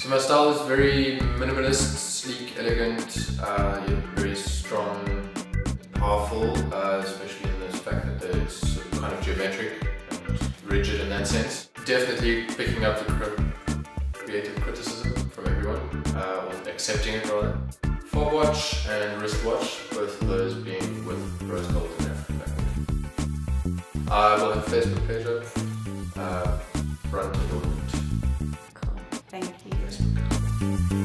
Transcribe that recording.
So my style is very minimalist, sleek, elegant, powerful, uh, especially in the fact that it's kind of geometric and rigid in that sense. Definitely picking up the creative criticism from everyone, uh, accepting it rather. Fob watch and wristwatch, both of those being with rose gold in African I uh, will have Facebook page up, uh, run to Cool, thank you. Facebook.